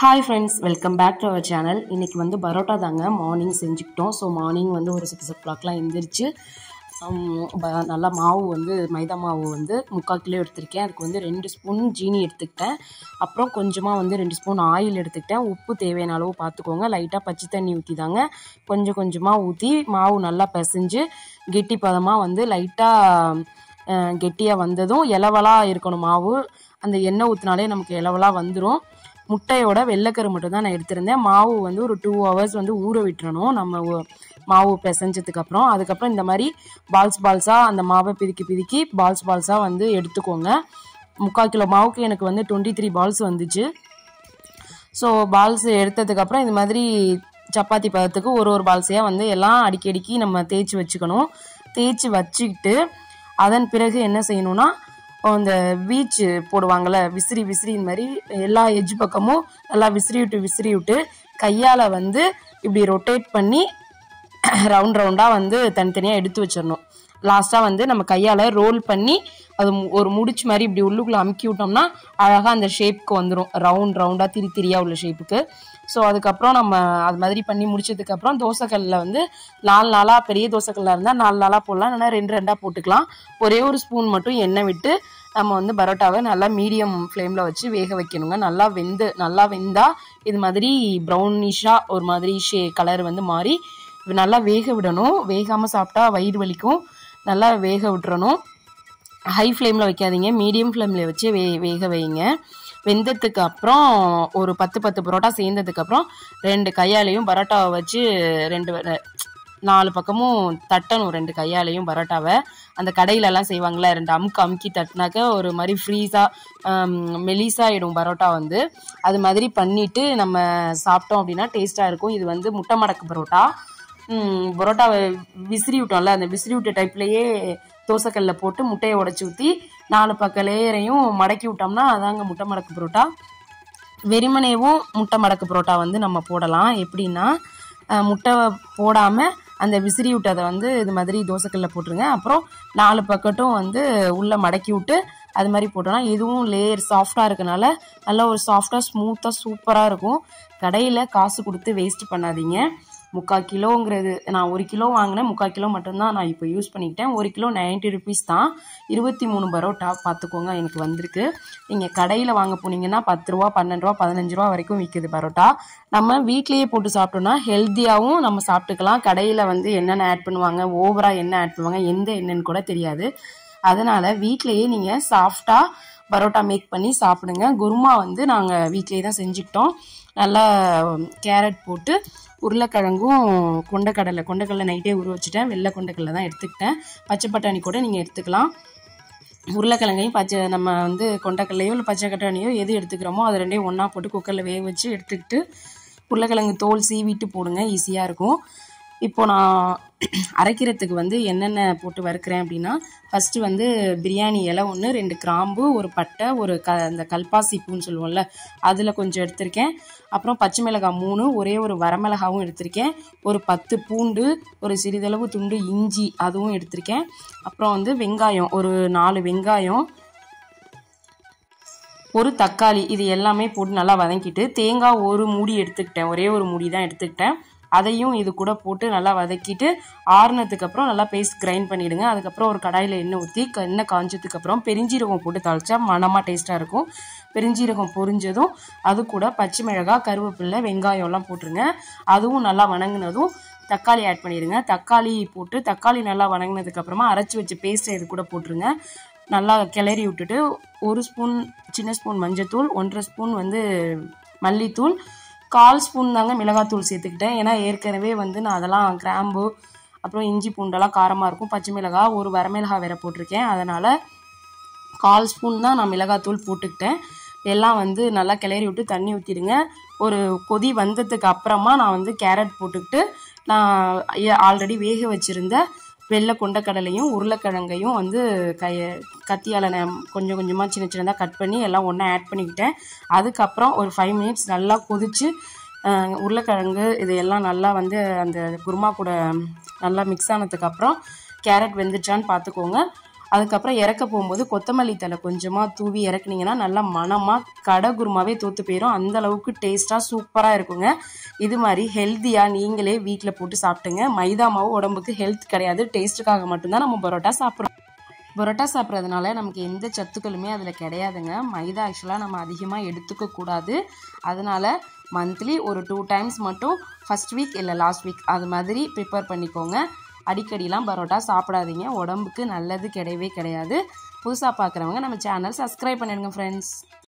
Hi friends welcome back to our channel இன்றைக்கி வந்து பரோட்டா தாங்க மார்னிங் செஞ்சுக்கிட்டோம். ஸோ மார்னிங் வந்து ஒரு சிக்ஸ் ஓ கிளாக்லாம் எந்திரிச்சு ப- நல்லா மாவு வந்து மைதா மாவு வந்து முக்கால் கிலோ எடுத்திருக்கேன். அதுக்கு வந்து ரெண்டு ஸ்பூன் ஜீனி எடுத்துக்கிட்டேன். அப்புறம் கொஞ்சமாக வந்து ரெண்டு ஸ்பூன் ஆயில் எடுத்துக்கிட்டேன். உப்பு தேவையான அளவு பார்த்துக்கோங்க லைட்டாக பச்சை தண்ணி ஊற்றி தாங்க கொஞ்சம் கொஞ்சமாக ஊற்றி மாவு நல்லா பிசைஞ்சு கெட்டி பதமாக வந்து லைட்டாக கெட்டியாக வந்ததும் இலவலாக இருக்கணும் மாவு. அந்த எண்ணெய் ஊற்றினாலே நமக்கு இலவலாக வந்துடும் முட்டையோட வெள்ளைக்கரு மட்டும் தான் நான் எடுத்திருந்தேன். மாவு வந்து ஒரு டூ ஹவர்ஸ் வந்து ஊற விட்டுறணும். நம்ம மாவு பிசைஞ்சதுக்கப்புறம் அதுக்கப்புறம் இந்த மாதிரி பால்ஸ் பால்ஸாக அந்த மாவை பிதுக்கி பிதுக்கி பால்ஸ் பால்ஸாக வந்து எடுத்துக்கோங்க. முக்கால் கிலோ மாவுக்கு எனக்கு வந்து டுவெண்ட்டி த்ரீ பால்ஸ் வந்துச்சு ஸோ பால்ஸ் எடுத்ததுக்கப்புறம் இந்த மாதிரி சப்பாத்தி பதத்துக்கு ஒரு ஒரு பால்ஸையாக வந்து எல்லாம் அடிக்கடிக்கு நம்ம தேய்ச்சி வச்சுக்கணும். தேய்ச்சி வச்சுக்கிட்டு அதன் பிறகு என்ன செய்யணும்னா அந்த வீச்சு போடுவாங்கள்ல விசிறி விசிறின் மாதிரி எல்லா எஜ்ஜு பக்கமும் நல்லா விசிறி விட்டு விசிறி விட்டு கையால் வந்து இப்படி ரொட்டேட் பண்ணி ரவுண்ட் ரவுண்டாக வந்து தனித்தனியாக எடுத்து வச்சிடணும். லாஸ்ட்டாக வந்து நம்ம கையால் ரோல் பண்ணி அது மு- ஒரு முடிச்சு மாதிரி இப்படி உள்ளுக்குள்ளே அமுக்கி விட்டோம்னா அழகாக அந்த ஷேப்புக்கு வந்துடும் ரவுண்ட் ரவுண்டாக திரி திரியாக உள்ள ஷேப்புக்கு ஸோ அதுக்கப்புறம் நம்ம அது மாதிரி பண்ணி முடிச்சதுக்கப்புறம் தோசைக்கல்லில் வந்து நாலு நாளாக பெரிய தோசைக்கல்லாக இருந்தால் நாலு நாளாக போடலாம். இல்லைனா ரெண்டு ரெண்டாக போட்டுக்கலாம். ஒரே ஒரு ஸ்பூன் மட்டும் எண்ணெய் விட்டு நம்ம வந்து பரோட்டாவை நல்லா மீடியம் ஃப்ளேமில் வச்சு வேக வைக்கணுங்க. நல்லா வெந்து நல்லா வெந்தால் இது மாதிரி ப்ரௌனிஷாக ஒரு மாதிரி ஷே கலர் வந்து மாறி நல்லா வேக விடணும். வேகாமல் சாப்பிட்டா வயிறு வலிக்கும். நல்லா வேக விட்டுறணும். ஹை ஃப்ளேமில் வைக்காதீங்க. மீடியம் ஃப்ளேமில் வச்சு வே வேக வைங்க. வெந்ததுக்கு அப்புறம் ஒரு பத்து பத்து பரோட்டா சேர்ந்ததுக்கப்புறம் ரெண்டு கையாலையும் பரோட்டாவை வச்சு ரெண்டு நாலு பக்கமும் தட்டணும். ரெண்டு கையாலையும் பரோட்டாவை. அந்த கடையிலலாம் செய்வாங்களே ரெண்டு அமுக்கு அமுக்கி தட்டினாக்க ஒரு மாதிரி ஃப்ரீஸாக மெலிசாகிடும் பரோட்டா வந்து. அது மாதிரி பண்ணிட்டு நம்ம சாப்பிட்டோம் அப்படின்னா டேஸ்ட்டாக இருக்கும். இது வந்து முட்டை மடக்கு பரோட்டா. பரோட்டாவை விசிறி விட்டோம்ல அந்த விசிறி விட்ட டைப்லயே தோசைக்கல்ல போட்டு முட்டையை உடச்சி ஊற்றி நாலு பக்க லேயரையும் மடக்கி விட்டோம்னா அதாங்க முட்டை மடக்கு பரோட்டா. வெறுமனேவும் முட்டை மடக்கு பரோட்டா வந்து நம்ம போடலாம். எப்படின்னா முட்டை போடாமல் அந்த விசிறி விட்டதை வந்து இது மாதிரி தோசைக்கல்ல போட்டுருங்க. அப்புறம் நாலு பக்கட்டும் வந்து உள்ளே மடக்கி விட்டு அது மாதிரி போட்டோம்னா இதுவும் லேயர் சாஃப்டாக இருக்கனால நல்லா ஒரு சாஃப்டாக ஸ்மூத்தாக சூப்பராக இருக்கும். கடையில் காசு கொடுத்து வேஸ்ட் பண்ணாதீங்க. முக்கால் கிலோங்கிறது நான் ஒரு கிலோ வாங்கினேன் முக்கால் கிலோ மட்டும்தான் நான் இப்போ யூஸ் பண்ணிக்கிட்டேன். ஒரு கிலோ 90 ருபீஸ் தான். இருபத்தி மூணு பரோட்டா பார்த்துக்கோங்க எனக்கு வந்திருக்கு. நீங்கள் கடையில் வாங்க போனீங்கன்னா பத்து ரூபா பன்னெண்டு ரூபா பதினஞ்சு ரூபா வரைக்கும் விற்குது பரோட்டா. நம்ம வீட்லேயே போட்டு சாப்பிட்டோம்னா ஹெல்த்தியாகவும் நம்ம சாப்பிட்டுக்கலாம். கடையில் வந்து என்னென்ன ஆட் பண்ணுவாங்க ஓவராக என்ன ஆட் பண்ணுவாங்க எந்த என்னன்னு கூட தெரியாது. அதனால் வீட்லேயே நீங்கள் சாஃப்டாக பரோட்டா மேக் பண்ணி சாப்பிடுங்க. குருமா வந்து நாங்கள் வீட்லேயே தான் செஞ்சுக்கிட்டோம். நல்லா கேரட் போட்டு உருளைக்கிழங்கும் கொண்டக்கடலை கொண்டக்கடலை நைட்டே உருவ வச்சுட்டேன். வெள்ளை கொண்டக்கடலை தான் எடுத்துக்கிட்டேன். பச்சை பட்டாணி கூட நீங்கள் எடுத்துக்கலாம். உருளைக்கிழங்கையும் பச்சை நம்ம வந்து கொண்டக்கடலையோ இல்லை பச்சை கட்டாணியோ எது எடுத்துக்கிறோமோ அது ரெண்டையும் ஒன்றா போட்டு குக்கரில் வேக வச்சு எடுத்துக்கிட்டு உருளைக்கிழங்கு தோல் சீவிட்டு போடுங்க. ஈஸியாக இருக்கும். இப்போ நான் அரைக்கிறதுக்கு வந்து என்னென்ன போட்டு வறுக்கிறேன் அப்படின்னா ஃபஸ்ட்டு வந்து பிரியாணி இலை ஒன்று ரெண்டு கிராம்பு ஒரு பட்டை ஒரு க அந்த கல்பாசி பூன்னு சொல்லுவோம்ல அதில் கொஞ்சம் எடுத்திருக்கேன். அப்புறம் பச்சை மிளகாய் மூணு ஒரே ஒரு வரமிளகாவும் எடுத்திருக்கேன். ஒரு பத்து பூண்டு ஒரு சிறிதளவு துண்டு இஞ்சி அதுவும் எடுத்திருக்கேன். அப்புறம் வந்து வெங்காயம் ஒரு நாலு வெங்காயம் ஒரு தக்காளி இது எல்லாமே போட்டு நல்லா வதக்கிட்டு தேங்காய் ஒரு மூடி எடுத்துக்கிட்டேன் ஒரே ஒரு மூடி தான் எடுத்துக்கிட்டேன். அதையும் இது கூட போட்டு நல்லா வதக்கிட்டு ஆறுனதுக்கு அப்புறம் நல்லா பேஸ்ட் கிரைண்ட் பண்ணிடுங்க. அதுக்கப்புறம் ஒரு கடாயில் எண்ணெய் ஊற்றி எண்ணெய் காஞ்சதுக்கு அப்புறம் பெருஞ்சீரகம் போட்டு தாளிச்சா மணமாக டேஸ்ட்டாக இருக்கும். பெருஞ்சீரகம் பொரிஞ்சதும் அது கூட பச்சை மிளகாய் கருவேப்பிலை வெங்காயம்லாம் போட்டுருங்க. அதுவும் நல்லா வணங்கினதும் தக்காளி ஆட் பண்ணிடுங்க. தக்காளி போட்டு தக்காளி நல்லா வணங்கினதுக்கு அப்புறமா அரைச்சி வச்ச பேஸ்ட்டை இது கூட போட்டுருங்க. நல்லா கிளறி விட்டுட்டு ஒரு ஸ்பூன் சின்ன ஸ்பூன் மஞ்சத்தூள் ஒன்றரை ஸ்பூன் வந்து மல்லித்தூள் கால் ஸ்பூன் தாங்க மிளகாத்தூள் சேர்த்துக்கிட்டேன். ஏன்னா ஏற்கனவே வந்து நான் அதெல்லாம் கிராம்பு அப்புறம் இஞ்சி பூண்டெல்லாம் காரமாக இருக்கும். பச்சை மிளகாய் ஒரு வரமிளகாய் வேற போட்டிருக்கேன். அதனால் கால் ஸ்பூன் தான் நான் மிளகாத்தூள் போட்டுக்கிட்டேன். எல்லாம் வந்து நல்லா கிளறி விட்டு தண்ணி ஊற்றிடுங்க ஒரு கொதி வந்ததுக்கு அப்புறமா நான் வந்து கேரட் போட்டுக்கிட்டு நான் ஆல்ரெடி வேக வச்சுருந்த வெள்ளை கொண்டக்கடலையும் உருளைக்கிழங்கையும் வந்து கைய கத்தியால் கொஞ்சம் கொஞ்சமாக சின்ன சின்னதாக கட் பண்ணி எல்லாம் ஒன்றா ஆட் பண்ணிக்கிட்டேன். அதுக்கப்புறம் ஒரு ஃபைவ் மினிட்ஸ் நல்லா கொதித்து உருளைக்கிழங்கு இது எல்லாம் நல்லா வந்து அந்த குருமா கூட நல்லா மிக்ஸ் ஆனதுக்கப்புறம் கேரட் வெந்துச்சான்னு பார்த்துக்கோங்க அதுக்கப்புறம் இறக்க போகும்போது கொத்தமல்லி தலை கொஞ்சமாக தூவி இறக்குனீங்கன்னா நல்லா மணமாக கடை குருமாவே தோற்று போயிடும் அந்த அளவுக்கு டேஸ்ட்டாக சூப்பராக இருக்குங்க. இது மாதிரி ஹெல்த்தியாக நீங்களே வீட்டில் போட்டு சாப்பிட்டுங்க. மைதா மாவு உடம்புக்கு ஹெல்த் கிடையாது. டேஸ்ட்டுக்காக மட்டும்தான் நம்ம பரோட்டா சாப்பிட்றோம். பரோட்டா சாப்பிட்றதுனால நமக்கு எந்த சத்துக்களுமே அதில் கிடையாதுங்க. மைதா ஆக்சுவலாக நம்ம அதிகமாக எடுத்துக்க கூடாது. அதனால மந்த்லி ஒரு டூ டைம்ஸ் மட்டும் ஃபஸ்ட் வீக் இல்லை லாஸ்ட் வீக் அது மாதிரி ப்ரிப்பேர் பண்ணிக்கோங்க. அடிக்கடிலாம் பரோட்டா சாப்பிடாதீங்க. உடம்புக்கு நல்லது கிடையவே கிடையாது. புதுசாக பார்க்குறவங்க நம்ம சேனல் சப்ஸ்கிரைப் பண்ணிடுங்க ஃப்ரெண்ட்ஸ்